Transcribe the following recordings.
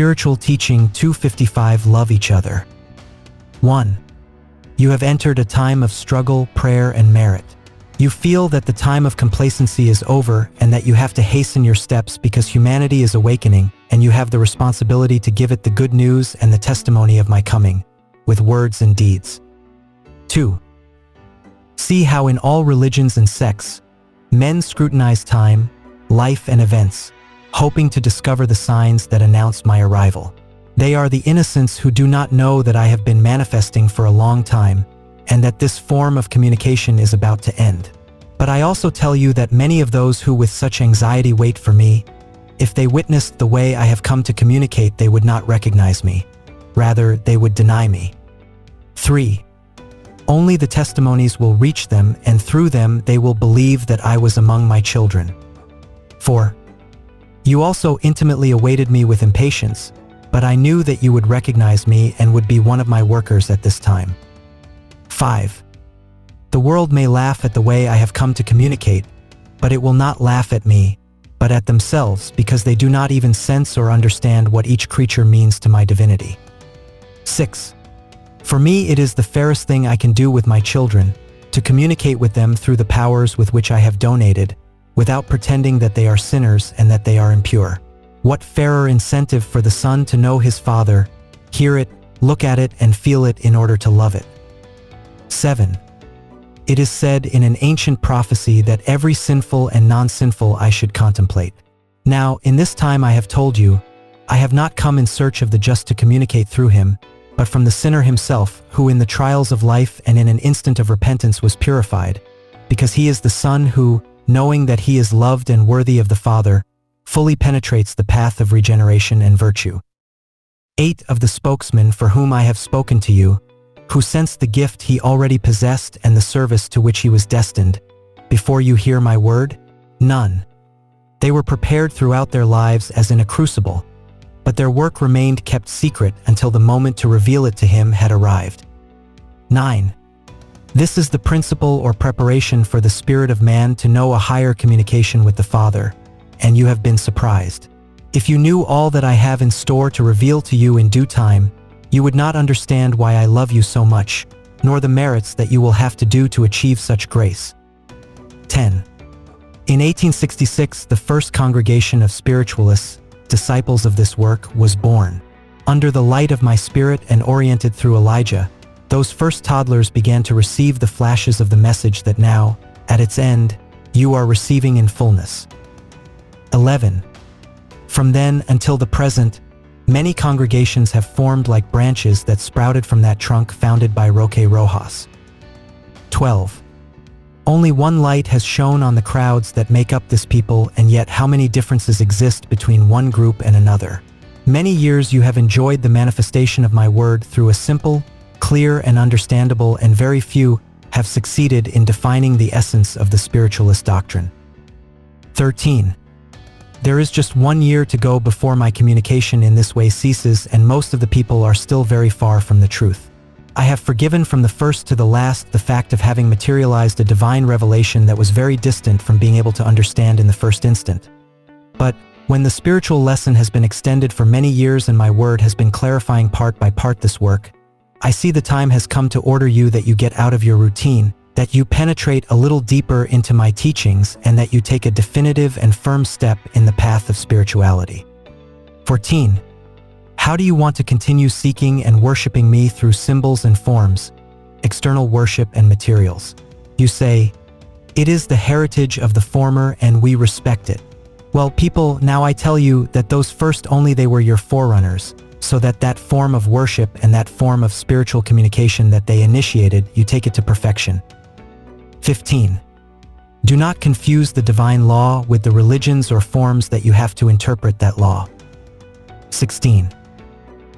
Spiritual Teaching 255 Love Each Other. 1. You have entered a time of struggle, prayer, and merit. You feel that the time of complacency is over and that you have to hasten your steps because humanity is awakening and you have the responsibility to give it the good news and the testimony of my coming, with words and deeds. 2. See how in all religions and sects, men scrutinize time, life and events, hoping to discover the signs that announce my arrival. They are the innocents who do not know that I have been manifesting for a long time and that this form of communication is about to end. But I also tell you that many of those who with such anxiety wait for me, if they witnessed the way I have come to communicate, they would not recognize me. Rather, they would deny me. 3. Only the testimonies will reach them, and through them they will believe that I was among my children. 4. You also intimately awaited me with impatience, but I knew that you would recognize me and would be one of my workers at this time. 5. The world may laugh at the way I have come to communicate, but it will not laugh at me, but at themselves because they do not even sense or understand what each creature means to my divinity. 6. For me it is the fairest thing I can do with my children, to communicate with them through the powers with which I have donated, without pretending that they are sinners and that they are impure. What fairer incentive for the son to know his father, hear it, look at it, and feel it in order to love it. 7. It is said in an ancient prophecy that every sinful and non-sinful I should contemplate. Now, in this time I have told you, I have not come in search of the just to communicate through him, but from the sinner himself, who in the trials of life and in an instant of repentance was purified, because he is the Son who, knowing that he is loved and worthy of the Father, fully penetrates the path of regeneration and virtue. Eight of the spokesmen for whom I have spoken to you, who sensed the gift he already possessed and the service to which he was destined, before you hear my word? None. They were prepared throughout their lives as in a crucible, but their work remained kept secret until the moment to reveal it to him had arrived. 9. This is the principle or preparation for the spirit of man to know a higher communication with the Father, and you have been surprised. If you knew all that I have in store to reveal to you in due time, you would not understand why I love you so much, nor the merits that you will have to do to achieve such grace. 10. In 1866, the first congregation of spiritualists, disciples of this work, was born. Under the light of my spirit and oriented through Elijah, those first toddlers began to receive the flashes of the message that now, at its end, you are receiving in fullness. 11. From then until the present, many congregations have formed like branches that sprouted from that trunk founded by Roque Rojas. 12. Only one light has shone on the crowds that make up this people and yet how many differences exist between one group and another. Many years you have enjoyed the manifestation of my word through a simple, clear and understandable and very few have succeeded in defining the essence of the spiritualist doctrine. 13. There is just one year to go before my communication in this way ceases and most of the people are still very far from the truth. I have forgiven from the first to the last the fact of having materialized a divine revelation that was very distant from being able to understand in the first instant. But, when the spiritual lesson has been extended for many years and my word has been clarifying part by part this work, I see the time has come to order you that you get out of your routine, that you penetrate a little deeper into my teachings, and that you take a definitive and firm step in the path of spirituality. 14. How do you want to continue seeking and worshiping me through symbols and forms, external worship and materials? You say, it is the heritage of the former and we respect it. Well, people, now I tell you that those first only they were your forerunners, so that that form of worship and that form of spiritual communication that they initiated, you take it to perfection. 15. Do not confuse the divine law with the religions or forms that you have to interpret that law. 16.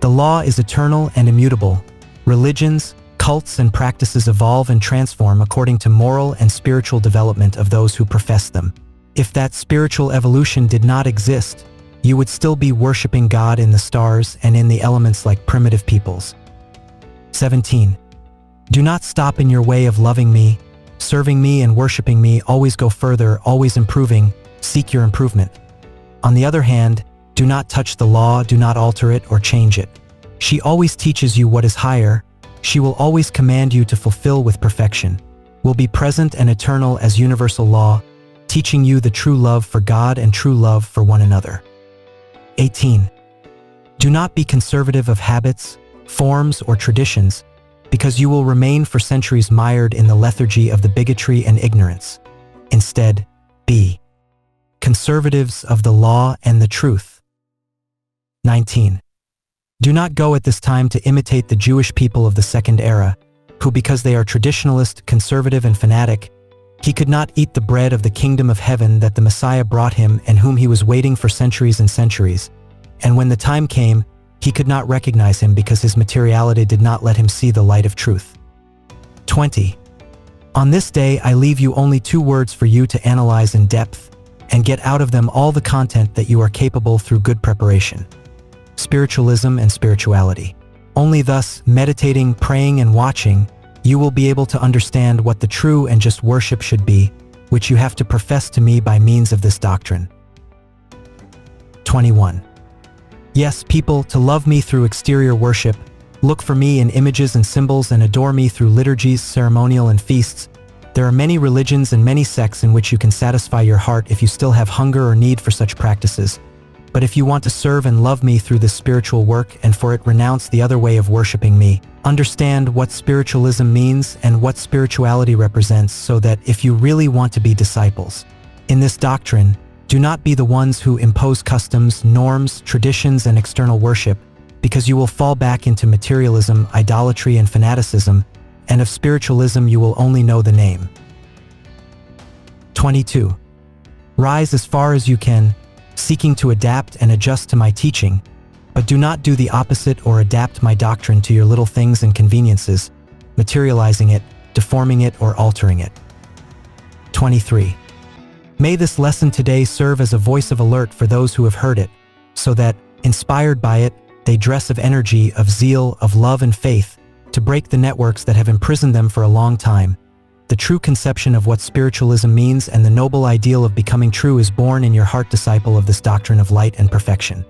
The law is eternal and immutable. Religions, cults, and practices evolve and transform according to moral and spiritual development of those who profess them. If that spiritual evolution did not exist, you would still be worshiping God in the stars and in the elements like primitive peoples. 17. Do not stop in your way of loving me, serving me and worshiping me, always go further, always improving, seek your improvement. On the other hand, Do not touch the law, do not alter it or change it. She always teaches you what is higher, she will always command you to fulfill with perfection, will be present and eternal as universal law, teaching you the true love for God and true love for one another. 18. Do not be conservative of habits, forms, or traditions, because you will remain for centuries mired in the lethargy of the bigotry and ignorance. Instead, be conservatives of the law and the truth. 19. Do not go at this time to imitate the Jewish people of the Second Era, who because they are traditionalist, conservative, and fanatic, he could not eat the bread of the kingdom of heaven that the Messiah brought him and whom he was waiting for centuries and centuries. And when the time came, he could not recognize him because his materiality did not let him see the light of truth. 20. On this day I leave you only two words for you to analyze in depth and get out of them all the content that you are capable through good preparation. Spiritualism and spirituality. Only thus, meditating, praying, and watching, you will be able to understand what the true and just worship should be, which you have to profess to me by means of this doctrine. 21. Yes, people, to love me through exterior worship, look for me in images and symbols and adore me through liturgies, ceremonial and feasts. There are many religions and many sects in which you can satisfy your heart if you still have hunger or need for such practices. But if you want to serve and love me through this spiritual work and for it renounce the other way of worshiping me, understand what spiritualism means and what spirituality represents so that if you really want to be disciples, in this doctrine, do not be the ones who impose customs, norms, traditions, and external worship, because you will fall back into materialism, idolatry, and fanaticism, and of spiritualism you will only know the name. 22. Rise as far as you can, seeking to adapt and adjust to my teaching, but do not do the opposite or adapt my doctrine to your little things and conveniences, materializing it, deforming it, or altering it. 23. May this lesson today serve as a voice of alert for those who have heard it, so that, inspired by it, they dress of energy, of zeal, of love and faith, to break the networks that have imprisoned them for a long time. The true conception of what spiritualism means and the noble ideal of becoming true is born in your heart disciple of this doctrine of light and perfection.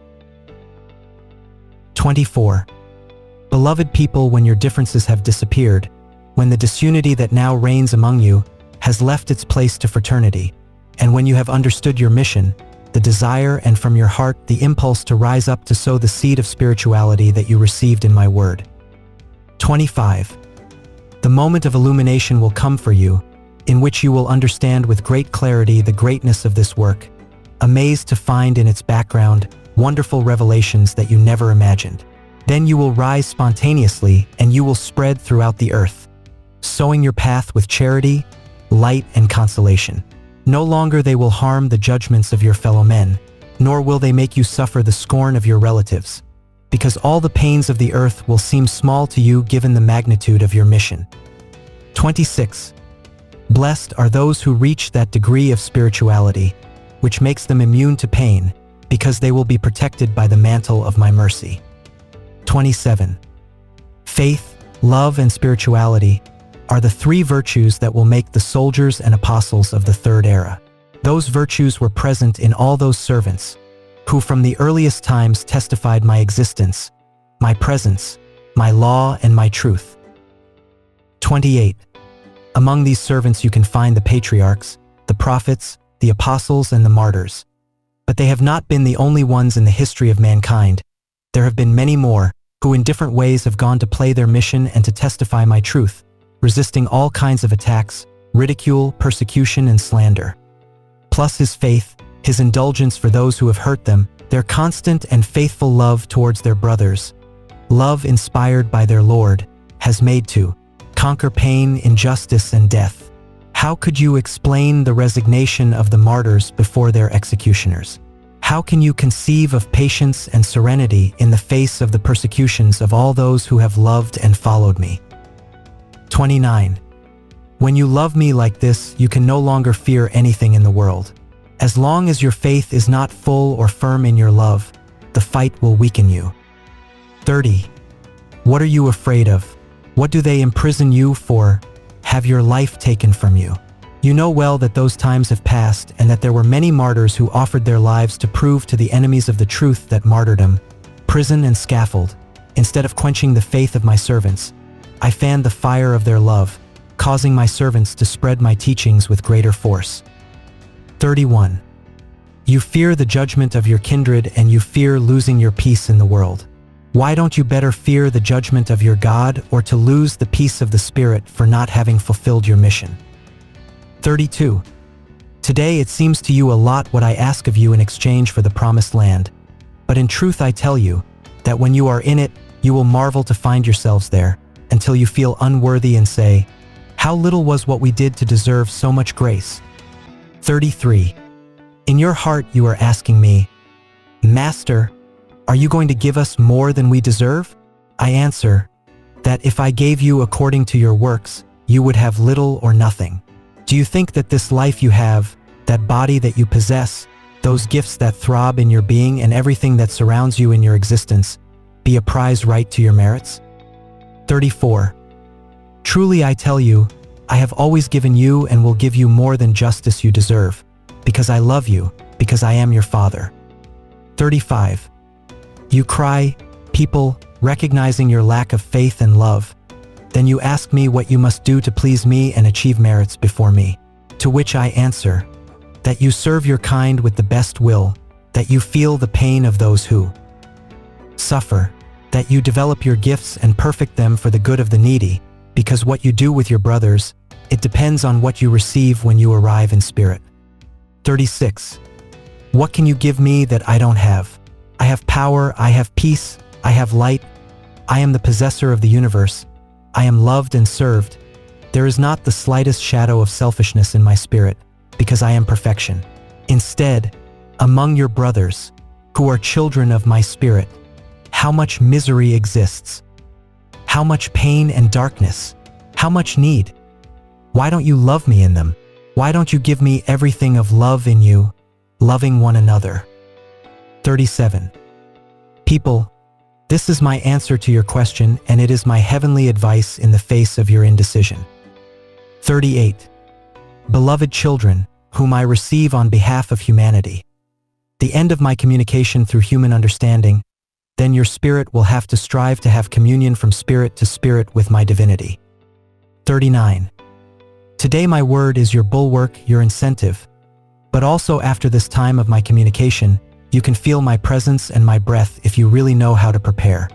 24. Beloved people, when your differences have disappeared, when the disunity that now reigns among you has left its place to fraternity, and when you have understood your mission, the desire and from your heart the impulse to rise up to sow the seed of spirituality that you received in my word. 25. The moment of illumination will come for you, in which you will understand with great clarity the greatness of this work, amazed to find in its background wonderful revelations that you never imagined. Then you will rise spontaneously and you will spread throughout the earth, sowing your path with charity, light, and consolation. No longer they will harm the judgments of your fellow men, nor will they make you suffer the scorn of your relatives, because all the pains of the earth will seem small to you given the magnitude of your mission. 26. Blessed are those who reach that degree of spirituality, which makes them immune to pain, because they will be protected by the mantle of my mercy. 27. Faith, love, and spirituality are the three virtues that will make the soldiers and apostles of the Third Era. Those virtues were present in all those servants, who from the earliest times testified my existence, my presence, my law, and my truth. 28. Among these servants you can find the patriarchs, the prophets, the apostles, and the martyrs. But they have not been the only ones in the history of mankind. There have been many more, who in different ways have gone to play their mission and to testify my truth resisting all kinds of attacks, ridicule, persecution, and slander. Plus his faith, his indulgence for those who have hurt them, their constant and faithful love towards their brothers, love inspired by their Lord, has made to conquer pain, injustice, and death. How could you explain the resignation of the martyrs before their executioners? How can you conceive of patience and serenity in the face of the persecutions of all those who have loved and followed me? 29. When you love me like this, you can no longer fear anything in the world. As long as your faith is not full or firm in your love, the fight will weaken you. 30. What are you afraid of? What do they imprison you for? Have your life taken from you. You know well that those times have passed and that there were many martyrs who offered their lives to prove to the enemies of the truth that martyrdom, prison and scaffold, instead of quenching the faith of my servants, I fanned the fire of their love, causing my servants to spread my teachings with greater force. 31. You fear the judgment of your kindred and you fear losing your peace in the world. Why don't you better fear the judgment of your God or to lose the peace of the Spirit for not having fulfilled your mission? 32. Today it seems to you a lot what I ask of you in exchange for the promised land, but in truth I tell you that when you are in it, you will marvel to find yourselves there, until you feel unworthy and say, How little was what we did to deserve so much grace? 33. In your heart you are asking me, Master, are you going to give us more than we deserve? I answer, that if I gave you according to your works, you would have little or nothing. Do you think that this life you have, that body that you possess, those gifts that throb in your being and everything that surrounds you in your existence, be a prize right to your merits? 34. Truly I tell you, I have always given you and will give you more than justice you deserve, because I love you, because I am your father. 35. You cry, people, recognizing your lack of faith and love. Then you ask me what you must do to please me and achieve merits before me. To which I answer, that you serve your kind with the best will, that you feel the pain of those who suffer, that you develop your gifts and perfect them for the good of the needy, because what you do with your brothers, it depends on what you receive when you arrive in spirit. 36. What can you give me that I don't have? I have power, I have peace, I have light, I am the possessor of the universe, I am loved and served. There is not the slightest shadow of selfishness in my spirit, because I am perfection. Instead, among your brothers, who are children of my spirit, how much misery exists, how much pain and darkness, how much need. Why don't you love me in them? Why don't you give me everything of love in you, loving one another? 37. People, this is my answer to your question and it is my heavenly advice in the face of your indecision. 38. Beloved children, whom I receive on behalf of humanity, the end of my communication through human understanding, then your spirit will have to strive to have communion from spirit to spirit with my divinity. 39. Today my word is your bulwark, your incentive, but also after this time of my communication, you can feel my presence and my breath if you really know how to prepare.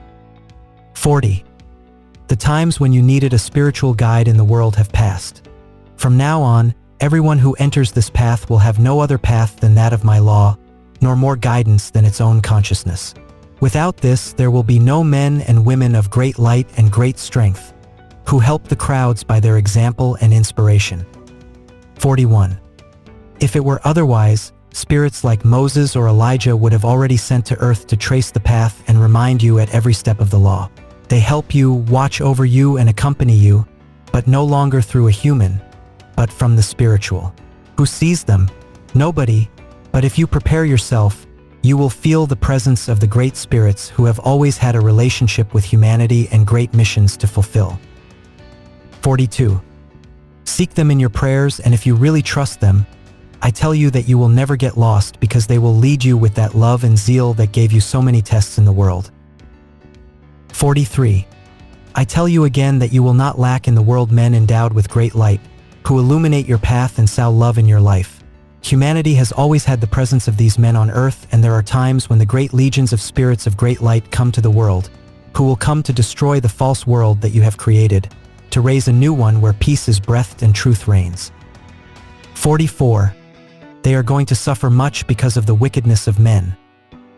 40. The times when you needed a spiritual guide in the world have passed. From now on, everyone who enters this path will have no other path than that of my law, nor more guidance than its own consciousness. Without this, there will be no men and women of great light and great strength, who help the crowds by their example and inspiration. 41. If it were otherwise, spirits like Moses or Elijah would have already sent to earth to trace the path and remind you at every step of the law. They help you, watch over you, and accompany you, but no longer through a human, but from the spiritual. Who sees them? Nobody. But if you prepare yourself, you will feel the presence of the great spirits who have always had a relationship with humanity and great missions to fulfill. 42. Seek them in your prayers and if you really trust them, I tell you that you will never get lost because they will lead you with that love and zeal that gave you so many tests in the world. 43. I tell you again that you will not lack in the world men endowed with great light, who illuminate your path and sow love in your life. Humanity has always had the presence of these men on earth and there are times when the great legions of spirits of great light come to the world, who will come to destroy the false world that you have created, to raise a new one where peace is breathed and truth reigns. 44. They are going to suffer much because of the wickedness of men.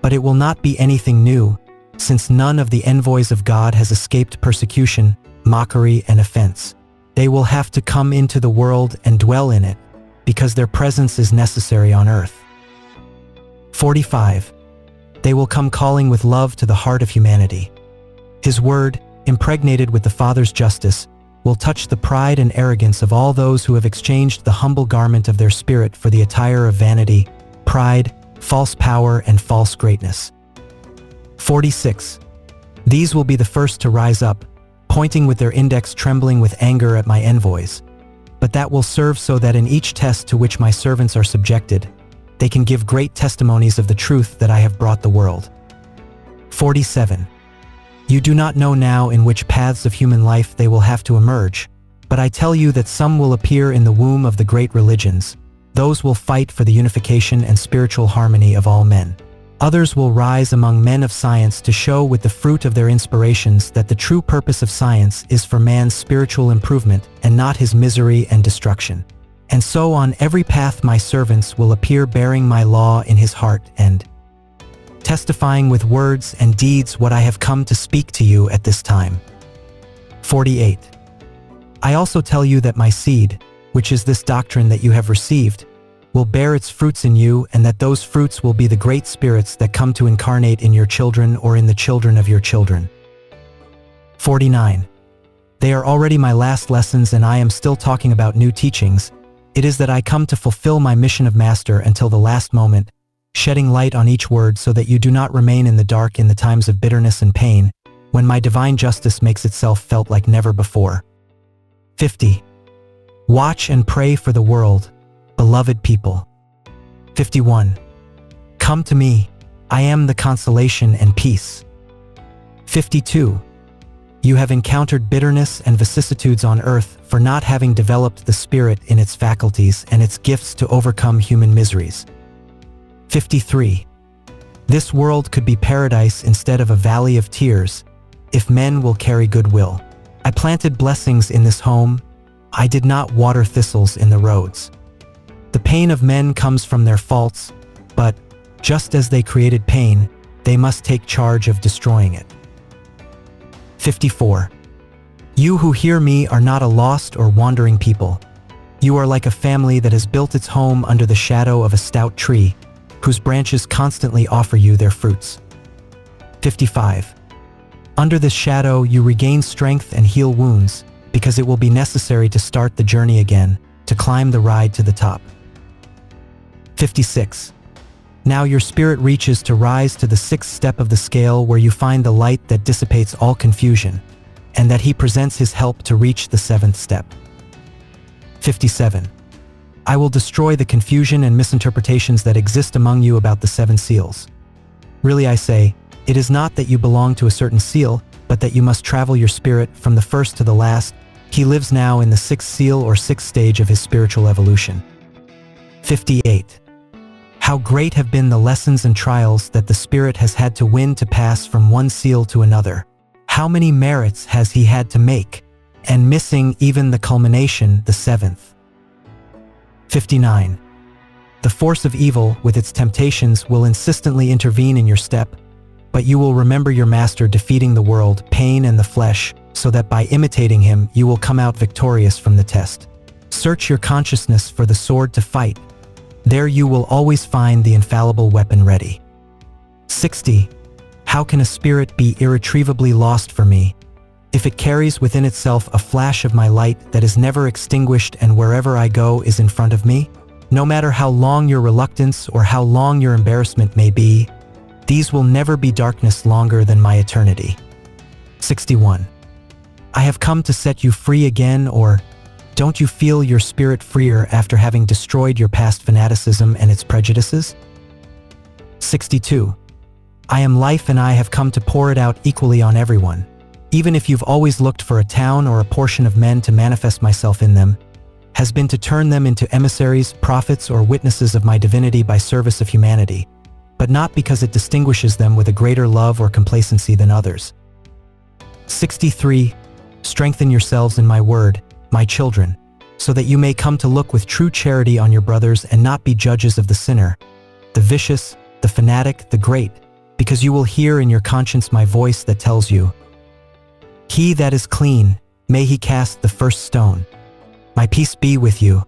But it will not be anything new, since none of the envoys of God has escaped persecution, mockery, and offense. They will have to come into the world and dwell in it, because their presence is necessary on earth. 45. They will come calling with love to the heart of humanity. His word, impregnated with the Father's justice, will touch the pride and arrogance of all those who have exchanged the humble garment of their spirit for the attire of vanity, pride, false power, and false greatness. 46. These will be the first to rise up, pointing with their index trembling with anger at my envoys. but that will serve so that in each test to which my servants are subjected, they can give great testimonies of the truth that I have brought the world. 47. You do not know now in which paths of human life they will have to emerge, but I tell you that some will appear in the womb of the great religions. Those will fight for the unification and spiritual harmony of all men. Others will rise among men of science to show with the fruit of their inspirations that the true purpose of science is for man's spiritual improvement and not his misery and destruction. And so on every path my servants will appear bearing my law in his heart and testifying with words and deeds what I have come to speak to you at this time. 48. I also tell you that my seed, which is this doctrine that you have received, will bear its fruits in you and that those fruits will be the great spirits that come to incarnate in your children or in the children of your children. 49. They are already my last lessons and I am still talking about new teachings. It is that I come to fulfill my mission of master until the last moment, shedding light on each word so that you do not remain in the dark in the times of bitterness and pain, when my divine justice makes itself felt like never before. 50. Watch and pray for the world, beloved people. 51. Come to me, I am the consolation and peace. 52. You have encountered bitterness and vicissitudes on earth for not having developed the spirit in its faculties and its gifts to overcome human miseries. 53. This world could be paradise instead of a valley of tears if men will carry goodwill. I planted blessings in this home. I did not water thistles in the roads. The pain of men comes from their faults, but just as they created pain, they must take charge of destroying it. 54. You who hear me are not a lost or wandering people. You are like a family that has built its home under the shadow of a stout tree, whose branches constantly offer you their fruits. 55. Under this shadow, you regain strength and heal wounds, because it will be necessary to start the journey again, to climb the ride to the top. 56. Now your spirit reaches to rise to the sixth step of the scale where you find the light that dissipates all confusion, and that he presents his help to reach the seventh step. 57. I will destroy the confusion and misinterpretations that exist among you about the seven seals. Really I say, it is not that you belong to a certain seal, but that you must travel your spirit from the first to the last. He lives now in the sixth seal or sixth stage of his spiritual evolution. 58. How great have been the lessons and trials that the Spirit has had to win to pass from one seal to another. How many merits has he had to make, and missing even the culmination, the seventh. 59. The force of evil, with its temptations, will insistently intervene in your step, but you will remember your master defeating the world, pain and the flesh, so that by imitating him, you will come out victorious from the test. Search your consciousness for the sword to fight, there you will always find the infallible weapon ready. 60. How can a spirit be irretrievably lost for me if it carries within itself a flash of my light that is never extinguished and wherever I go is in front of me? No matter how long your reluctance or how long your embarrassment may be, these will never be darkness longer than my eternity. 61. I have come to set you free again or don't you feel your spirit freer after having destroyed your past fanaticism and its prejudices? 62. I am life and I have come to pour it out equally on everyone. Even if you've always looked for a town or a portion of men to manifest myself in them, has been to turn them into emissaries, prophets, or witnesses of my divinity by service of humanity, but not because it distinguishes them with a greater love or complacency than others. 63. Strengthen yourselves in my word, my children, so that you may come to look with true charity on your brothers and not be judges of the sinner, the vicious, the fanatic, the great, because you will hear in your conscience my voice that tells you, He that is clean, may he cast the first stone. My peace be with you,